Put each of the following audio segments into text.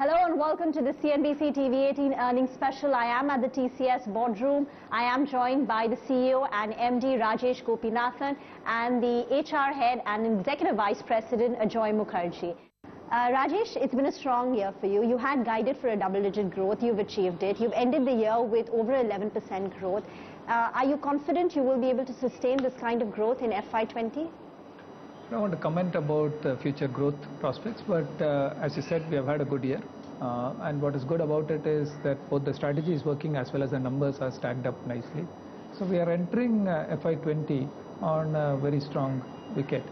Hello and welcome to the CNBC TV 18 earnings special. I am at the TCS boardroom. I am joined by the CEO and MD Rajesh Gopinathan and the HR head and executive vice president Ajoy Mukherjee. Uh, Rajesh, it's been a strong year for you. You had guided for a double-digit growth. You've achieved it. You've ended the year with over 11% growth. Uh, are you confident you will be able to sustain this kind of growth in FY20? I don't want to comment about future growth prospects, but uh, as you said, we have had a good year. Uh, and what is good about it is that both the strategy is working as well as the numbers are stacked up nicely. So we are entering uh, FY20 on a very strong wicket.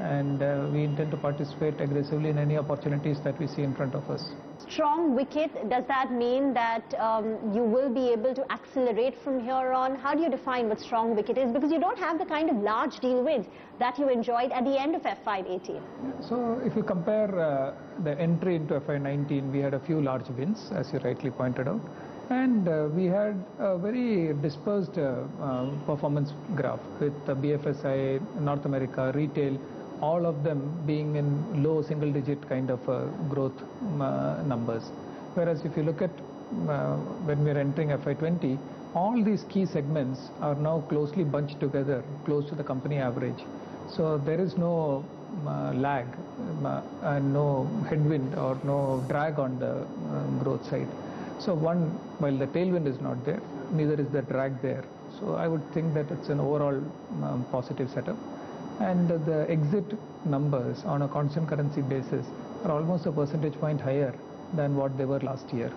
And uh, we intend to participate aggressively in any opportunities that we see in front of us. Strong wicket, does that mean that um, you will be able to accelerate from here on? How do you define what strong wicket is? Because you don't have the kind of large deal wins that you enjoyed at the end of FY18. So if you compare uh, the entry into FY19, we had a few large wins, as you rightly pointed out. And uh, we had a very dispersed uh, uh, performance graph with uh, BFSI, North America, retail, all of them being in low single digit kind of uh, growth uh, numbers. Whereas if you look at uh, when we are entering FY20, all these key segments are now closely bunched together, close to the company average. So there is no uh, lag and no headwind or no drag on the um, growth side. So one, while the tailwind is not there, neither is the drag there. So I would think that it's an overall um, positive setup. And uh, the exit numbers on a constant currency basis are almost a percentage point higher than what they were last year.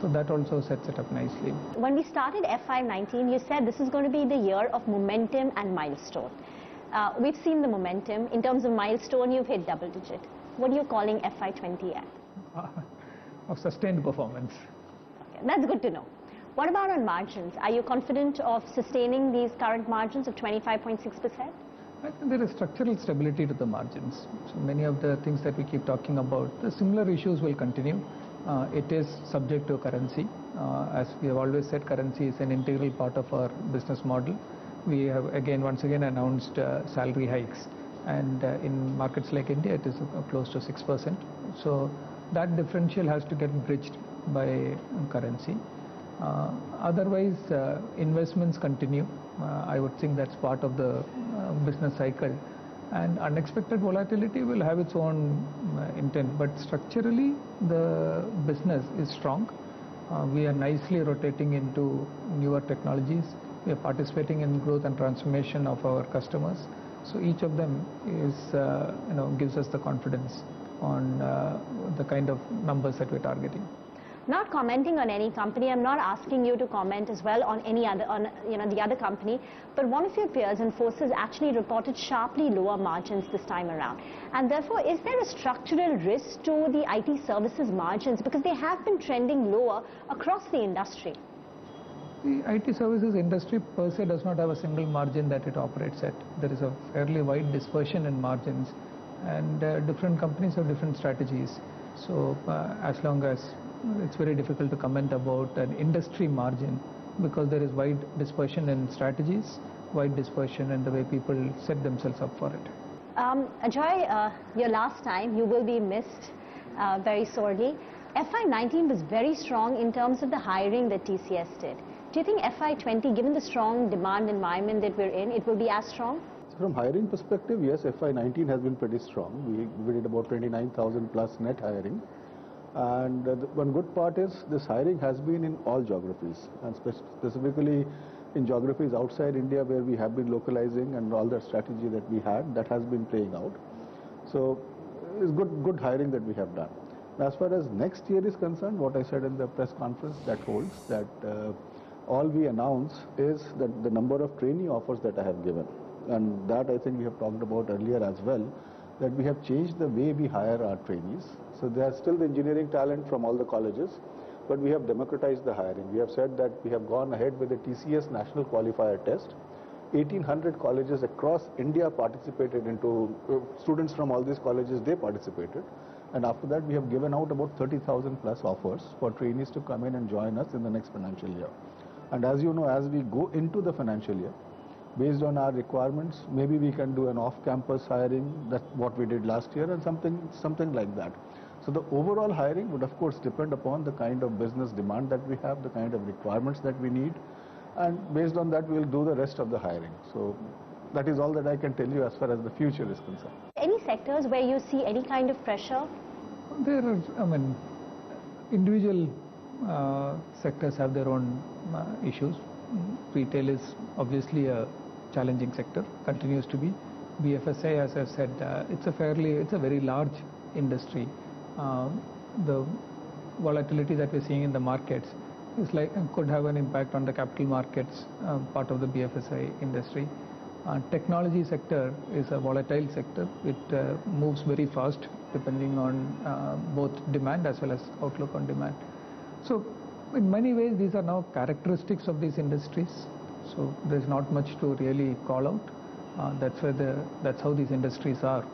So that also sets it up nicely. When we started FY19, you said this is going to be the year of momentum and milestone. Uh, we've seen the momentum. In terms of milestone, you've hit double digit. What are you calling FY20 at? of sustained performance. Okay, that's good to know. What about on margins? Are you confident of sustaining these current margins of 25.6%? I think there is structural stability to the margins. So many of the things that we keep talking about, the similar issues will continue. Uh, it is subject to currency. Uh, as we have always said, currency is an integral part of our business model. We have again, once again, announced uh, salary hikes, and uh, in markets like India, it is uh, close to six percent. So that differential has to get bridged by currency. Uh, otherwise, investments continue. Uh, I would think that's part of the uh, business cycle. And unexpected volatility will have its own uh, intent. But structurally, the business is strong. We are nicely rotating into newer technologies. We are participating in growth and transformation of our customers. So each of them is, you know, gives us the confidence on the kind of numbers that we're targeting. Not commenting on any company, I'm not asking you to comment as well on any other, on you know the other company. But one of your peers, Infosys, actually reported sharply lower margins this time around. And therefore, is there a structural risk to the IT services margins because they have been trending lower across the industry? The IT services industry per se does not have a single margin that it operates at. There is a fairly wide dispersion in margins, and uh, different companies have different strategies. So, uh, as long as it's very difficult to comment about an industry margin because there is wide dispersion in strategies, wide dispersion in the way people set themselves up for it. Um, Ajoy, uh, your last time, you will be missed uh, very sorely. FY19 was very strong in terms of the hiring that TCS did. Do you think FY20, given the strong demand environment that we're in, it will be as strong? From hiring perspective, yes, FY19 has been pretty strong. We, we did about 29,000 plus net hiring. And uh, the one good part is this hiring has been in all geographies, and spe specifically in geographies outside India where we have been localizing and all the strategy that we had, that has been playing out. So it's good, good hiring that we have done. As far as next year is concerned, what I said in the press conference, that holds, that uh, all we announce is that the number of trainee offers that I have given. And that I think we have talked about earlier as well, that we have changed the way we hire our trainees. So they are still the engineering talent from all the colleges, but we have democratized the hiring. We have said that we have gone ahead with the TCS National Qualifier Test. 1800 colleges across India participated into, uh, students from all these colleges, they participated. And after that, we have given out about 30,000 plus offers for trainees to come in and join us in the next financial year. And as you know, as we go into the financial year, based on our requirements, maybe we can do an off-campus hiring, that's what we did last year, and something, something like that. So the overall hiring would of course depend upon the kind of business demand that we have, the kind of requirements that we need, and based on that we'll do the rest of the hiring. So that is all that I can tell you as far as the future is concerned. Any sectors where you see any kind of pressure? There are, I mean, individual uh, sectors have their own uh, issues. Retail is obviously a challenging sector, continues to be. BFSI, as I've said, uh, it's a fairly, it's a very large industry. Uh, the volatility that we're seeing in the markets is like could have an impact on the capital markets uh, part of the BFSI industry. Uh, technology sector is a volatile sector. It uh, moves very fast depending on uh, both demand as well as outlook on demand. So in many ways these are now characteristics of these industries. So there's not much to really call out. Uh, that's where the that's how these industries are,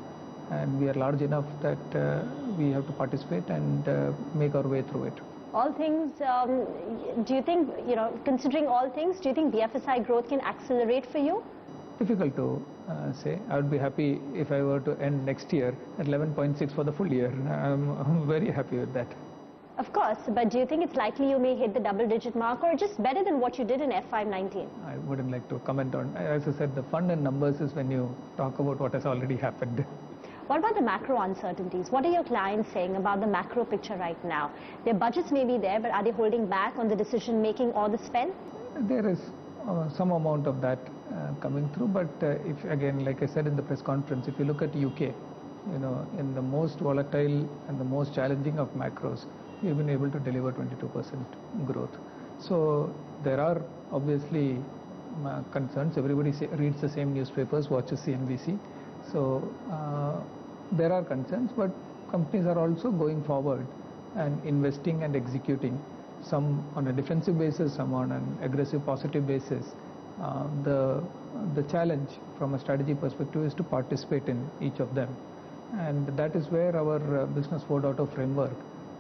and we are large enough that uh, we have to participate and uh, make our way through it. All things, um, do you think, you know, considering all things, do you think BFSI growth can accelerate for you? Difficult to uh, say. I would be happy if I were to end next year at 11.6 for the full year. I'm, I'm very happy with that. Of course, but do you think it's likely you may hit the double digit mark or just better than what you did in FY19? I wouldn't like to comment on. As I said, the fun and numbers is when you talk about what has already happened. What about the macro uncertainties? What are your clients saying about the macro picture right now? Their budgets may be there, but are they holding back on the decision making or the spend? There is uh, some amount of that uh, coming through, but uh, if again, like I said in the press conference, if you look at UK, you know, in the most volatile and the most challenging of macros, we've been able to deliver 22% growth. So there are obviously uh, concerns. Everybody say, reads the same newspapers, watches CNBC. So uh, there are concerns, but companies are also going forward and investing and executing, some on a defensive basis, some on an aggressive positive basis. Uh, the, the challenge from a strategy perspective is to participate in each of them. And that is where our uh, Business 4.0 framework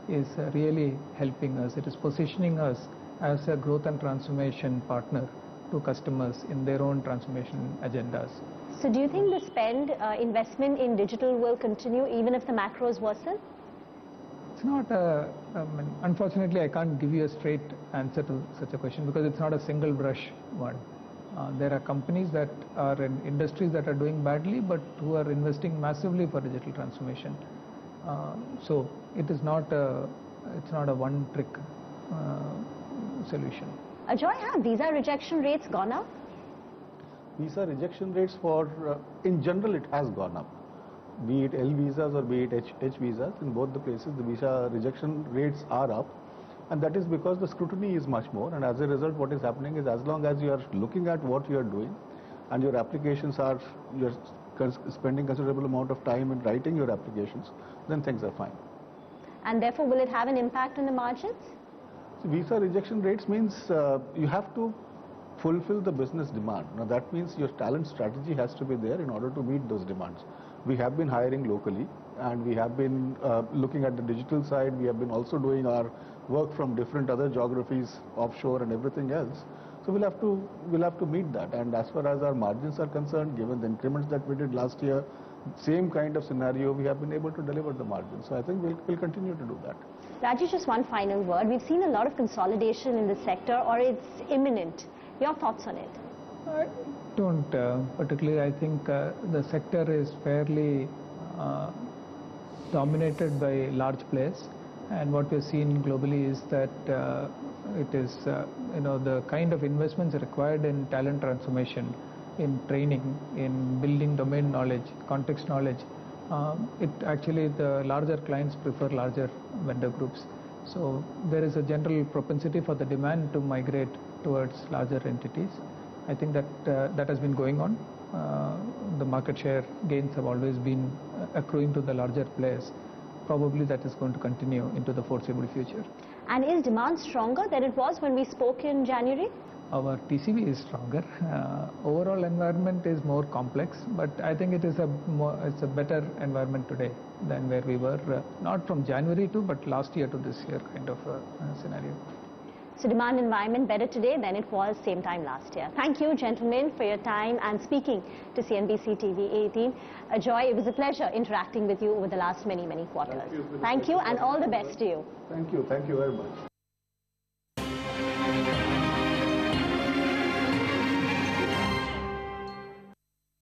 is uh, really helping us. It is positioning us as a growth and transformation partner to customers in their own transformation agendas. So, do you think the spend uh, investment in digital will continue even if the macros worsen? It's not a, I mean, unfortunately, I can't give you a straight answer to such a question because it's not a single brush one. Uh, there are companies that are in industries that are doing badly but who are investing massively for digital transformation. Uh, so it is not a, it's not a one trick uh, solution. Ajoy, have visa rejection rates gone up? Visa rejection rates for, uh, in general, it has gone up. Be it L visas or be it H, H visas, in both the places, the visa rejection rates are up. And that is because the scrutiny is much more. And as a result, what is happening is as long as you are looking at what you are doing and your applications are, you're cons- spending considerable amount of time in writing your applications, then things are fine. And therefore, will it have an impact on the margins? So visa rejection rates means uh, you have to fulfill the business demand. Now that means your talent strategy has to be there in order to meet those demands. We have been hiring locally and we have been uh, looking at the digital side. We have been also doing our work from different other geographies, offshore and everything else. So we'll have to we'll have to meet that. And as far as our margins are concerned, given the increments that we did last year, same kind of scenario, we have been able to deliver the margins. So I think we'll, we'll continue to do that. Rajesh, just one final word. We've seen a lot of consolidation in the sector or it's imminent. Your thoughts on it? I don't uh, particularly. I think uh, the sector is fairly uh, dominated by large players, and what we've seen globally is that uh, it is, uh, you know, the kind of investments required in talent transformation, in training, in building domain knowledge, context knowledge. Um, it actually the larger clients prefer larger vendor groups. So there is a general propensity for the demand to migrate towards larger entities. I think that uh, that has been going on. Uh, the market share gains have always been uh, accruing to the larger players. Probably that is going to continue into the foreseeable future. And is demand stronger than it was when we spoke in January? Our TCV is stronger. Uh, overall environment is more complex, but I think it is a more, it's a better environment today than where we were, uh, not from January to, but last year to this year kind of uh, scenario. So demand environment better today than it was same time last year. Thank you, gentlemen, for your time and speaking to CNBC TV 18. Ajoy. It was a pleasure interacting with you over the last many, many quarters. Thank you. Thank you and all the best to you. Thank you. Thank you very much.